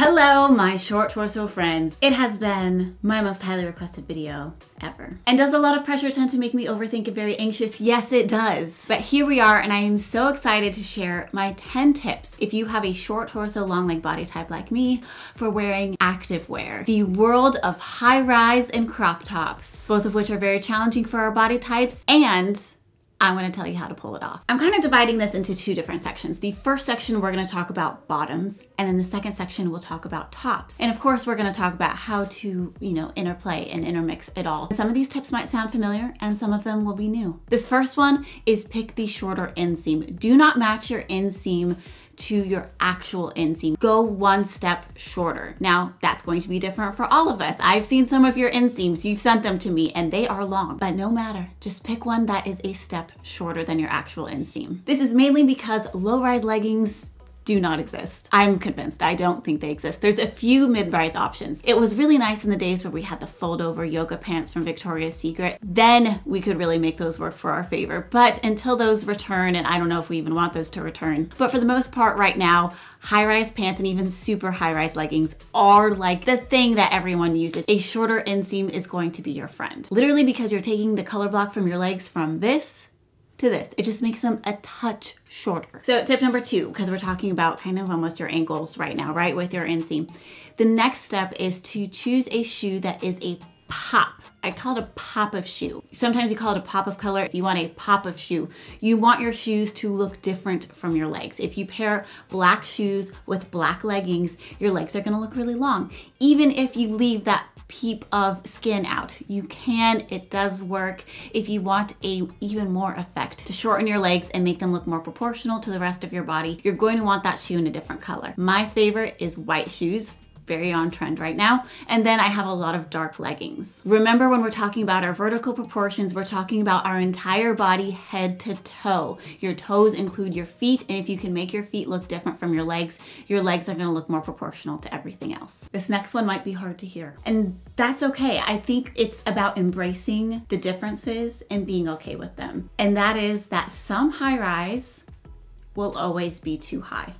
Hello, my short torso friends. It has been my most highly requested video ever. And does a lot of pressure tend to make me overthink and very anxious? Yes, it does. But here we are, and I am so excited to share my 10 tips if you have a short torso, long leg body type like me for wearing active wear. The world of high rise and crop tops, both of which are very challenging for our body types and I'm gonna tell you how to pull it off. I'm kind of dividing this into two different sections. The first section, we're gonna talk about bottoms, and then the second section, we'll talk about tops. And of course, we're gonna talk about how to, you know, interplay and intermix it all. Some of these tips might sound familiar, and some of them will be new. This first one is pick the shorter inseam. Do not match your inseam to your actual inseam. Go one step shorter. Now, that's going to be different for all of us. I've seen some of your inseams, you've sent them to me, and they are long, but no matter. Just pick one that is a step shorter than your actual inseam. This is mainly because low-rise leggings do not exist. I'm convinced. I don't think they exist. There's a few mid-rise options. It was really nice in the days where we had the fold-over yoga pants from Victoria's Secret. Then we could really make those work for our favor. But until those return, and I don't know if we even want those to return, but for the most part right now, high-rise pants and even super high-rise leggings are like the thing that everyone uses. A shorter inseam is going to be your friend. Literally because you're taking the color block from your legs from this to this. It just makes them a touch shorter. So tip number two, because we're talking about kind of almost your ankles right now, right, with your inseam. The next step is to choose a shoe that is a pop. I call it a pop of shoe. Sometimes you call it a pop of color. You want a pop of shoe. You want your shoes to look different from your legs. If you pair black shoes with black leggings, your legs are gonna look really long. Even if you leave that peep of skin out. You can, it does work. If you want a even more effect to shorten your legs and make them look more proportional to the rest of your body, you're going to want that shoe in a different color. My favorite is white shoes very on trend right now. And then I have a lot of dark leggings. Remember when we're talking about our vertical proportions, we're talking about our entire body head to toe. Your toes include your feet. And if you can make your feet look different from your legs, your legs are gonna look more proportional to everything else. This next one might be hard to hear. And that's okay. I think it's about embracing the differences and being okay with them. And that is that some high rise will always be too high.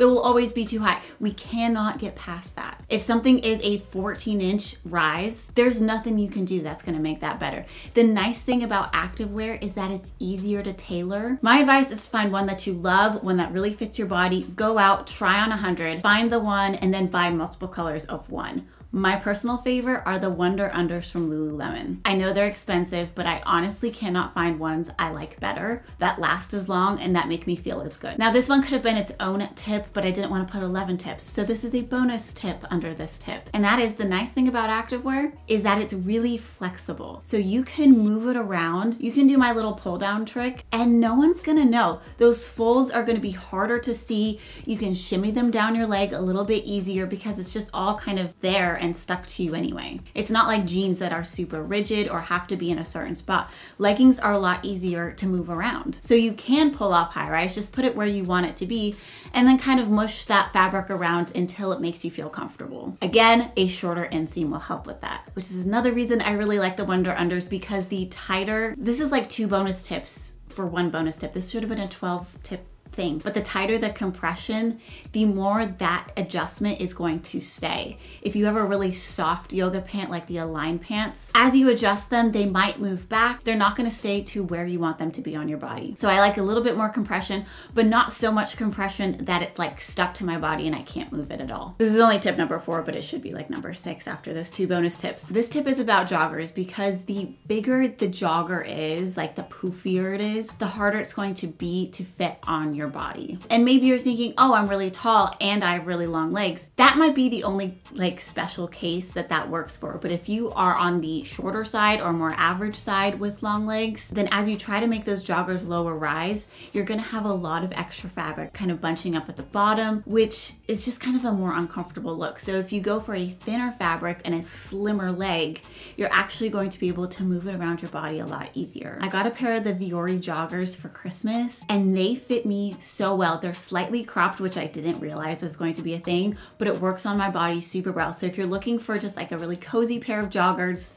It will always be too high. We cannot get past that. If something is a 14 inch rise, there's nothing you can do that's gonna make that better. The nice thing about activewear is that it's easier to tailor. My advice is to find one that you love, one that really fits your body, go out, try on 100, find the one, and then buy multiple colors of one. My personal favorite are the Wonder Unders from Lululemon. I know they're expensive, but I honestly cannot find ones I like better that last as long and that make me feel as good. Now this one could have been its own tip, but I didn't want to put 11 tips. So this is a bonus tip under this tip. And that is the nice thing about activewear is that it's really flexible. So you can move it around. You can do my little pull down trick and no one's gonna know. Those folds are gonna be harder to see. You can shimmy them down your leg a little bit easier because it's just all kind of there and stuck to you anyway. It's not like jeans that are super rigid or have to be in a certain spot. Leggings are a lot easier to move around. So you can pull off high rise, just put it where you want it to be, and then kind of mush that fabric around until it makes you feel comfortable. Again, a shorter inseam will help with that, which is another reason I really like the Wonder Unders because the tighter, this is like two bonus tips for one bonus tip. This should have been a 12 tip thing. But the tighter the compression, the more that adjustment is going to stay. If you have a really soft yoga pant like the Align pants, as you adjust them, they might move back. They're not gonna stay to where you want them to be on your body. So I like a little bit more compression, but not so much compression that it's like stuck to my body and I can't move it at all. This is only tip number four, but it should be like number six after those two bonus tips. This tip is about joggers because the bigger the jogger is, like the poofier it is, the harder it's going to be to fit on your your body. And maybe you're thinking, oh, I'm really tall and I have really long legs. That might be the only like special case that that works for. But if you are on the shorter side or more average side with long legs, then as you try to make those joggers lower rise, you're gonna have a lot of extra fabric kind of bunching up at the bottom, which is just kind of a more uncomfortable look. So if you go for a thinner fabric and a slimmer leg, you're actually going to be able to move it around your body a lot easier. I got a pair of the Vuori joggers for Christmas and they fit so well. They're slightly cropped, which I didn't realize was going to be a thing, but it works on my body super well. So if you're looking for just like a really cozy pair of joggers,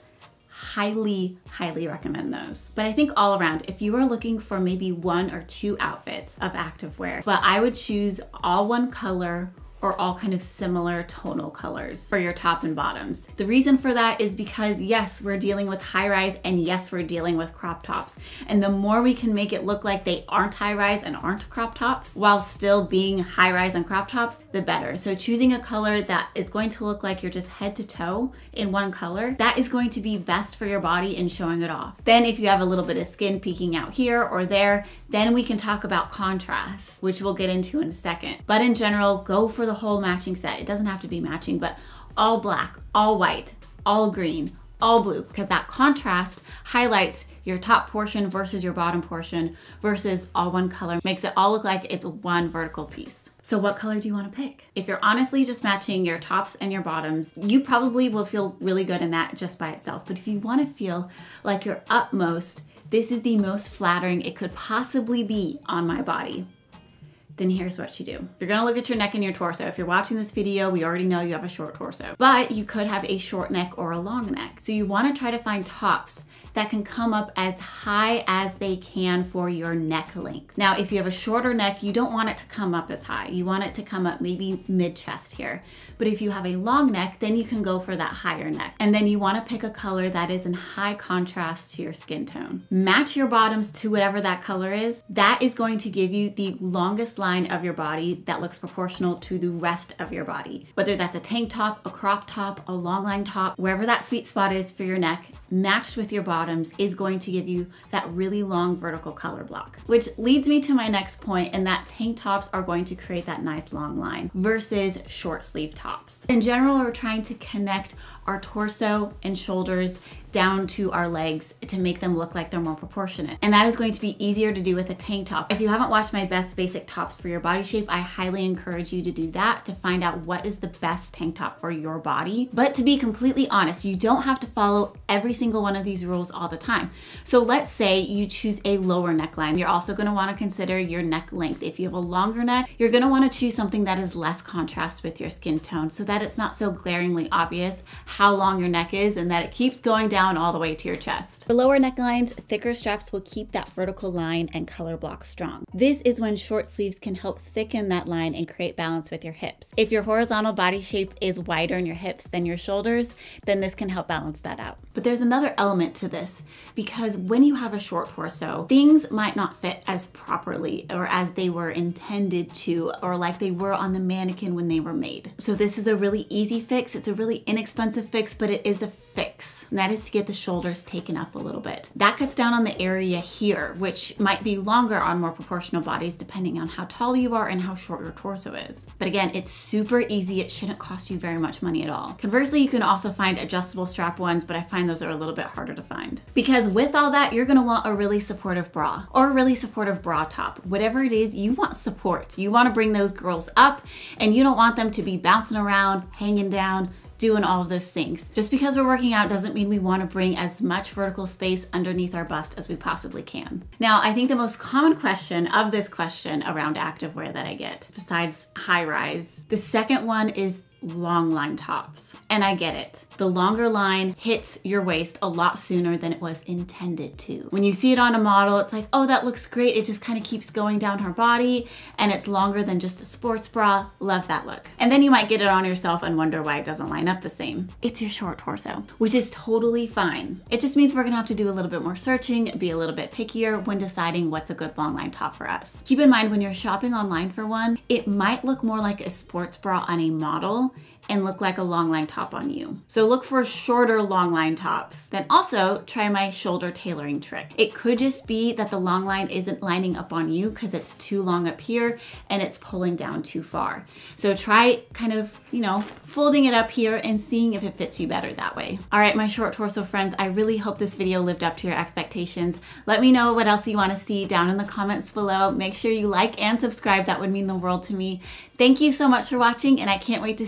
highly, highly recommend those. But I think all around, if you are looking for maybe one or two outfits of activewear, but I would choose all one color or all kind of similar tonal colors for your top and bottoms. The reason for that is because yes, we're dealing with high rise and yes, we're dealing with crop tops. And the more we can make it look like they aren't high rise and aren't crop tops while still being high rise and crop tops, the better. So choosing a color that is going to look like you're just head to toe in one color, that is going to be best for your body and showing it off. Then if you have a little bit of skin peeking out here or there, then we can talk about contrast, which we'll get into in a second. But in general, go for the whole matching set. It doesn't have to be matching, but all black, all white, all green, all blue, because that contrast highlights your top portion versus your bottom portion versus all one color. Makes it all look like it's one vertical piece. So what color do you want to pick? If you're honestly just matching your tops and your bottoms, you probably will feel really good in that just by itself. But if you want to feel like your utmost, this is the most flattering it could possibly be on my body then here's what you do. You're gonna look at your neck and your torso. If you're watching this video, we already know you have a short torso, but you could have a short neck or a long neck. So you wanna try to find tops that can come up as high as they can for your neck length. Now, if you have a shorter neck, you don't want it to come up as high. You want it to come up maybe mid chest here. But if you have a long neck, then you can go for that higher neck. And then you wanna pick a color that is in high contrast to your skin tone. Match your bottoms to whatever that color is. That is going to give you the longest line of your body that looks proportional to the rest of your body. Whether that's a tank top, a crop top, a long line top, wherever that sweet spot is for your neck, matched with your body bottoms is going to give you that really long vertical color block. Which leads me to my next point and that tank tops are going to create that nice long line versus short sleeve tops. In general, we're trying to connect our torso and shoulders down to our legs to make them look like they're more proportionate. And that is going to be easier to do with a tank top. If you haven't watched my best basic tops for your body shape, I highly encourage you to do that to find out what is the best tank top for your body. But to be completely honest, you don't have to follow every single one of these rules all the time. So let's say you choose a lower neckline. You're also gonna wanna consider your neck length. If you have a longer neck, you're gonna wanna choose something that is less contrast with your skin tone so that it's not so glaringly obvious how long your neck is and that it keeps going down all the way to your chest. For lower necklines, thicker straps will keep that vertical line and color block strong. This is when short sleeves can help thicken that line and create balance with your hips. If your horizontal body shape is wider in your hips than your shoulders, then this can help balance that out. But there's another element to this because when you have a short torso, things might not fit as properly or as they were intended to or like they were on the mannequin when they were made. So this is a really easy fix. It's a really inexpensive fix, but it is a fix. And that is to get the shoulders taken up a little bit. That cuts down on the area here, which might be longer on more proportional bodies depending on how tall you are and how short your torso is. But again, it's super easy. It shouldn't cost you very much money at all. Conversely, you can also find adjustable strap ones, but I find those are a little bit harder to find. Because with all that, you're gonna want a really supportive bra or a really supportive bra top. Whatever it is, you want support. You wanna bring those girls up and you don't want them to be bouncing around, hanging down, doing all of those things. Just because we're working out doesn't mean we want to bring as much vertical space underneath our bust as we possibly can. Now, I think the most common question of this question around activewear that I get, besides high rise, the second one is long line tops. And I get it. The longer line hits your waist a lot sooner than it was intended to. When you see it on a model, it's like, oh, that looks great. It just kind of keeps going down her body and it's longer than just a sports bra. Love that look. And then you might get it on yourself and wonder why it doesn't line up the same. It's your short torso, which is totally fine. It just means we're gonna have to do a little bit more searching, be a little bit pickier when deciding what's a good long line top for us. Keep in mind when you're shopping online for one, it might look more like a sports bra on a model and look like a long line top on you. So look for shorter long line tops. Then also try my shoulder tailoring trick. It could just be that the long line isn't lining up on you because it's too long up here and it's pulling down too far. So try kind of, you know, folding it up here and seeing if it fits you better that way. All right, my short torso friends, I really hope this video lived up to your expectations. Let me know what else you wanna see down in the comments below. Make sure you like and subscribe. That would mean the world to me. Thank you so much for watching and I can't wait to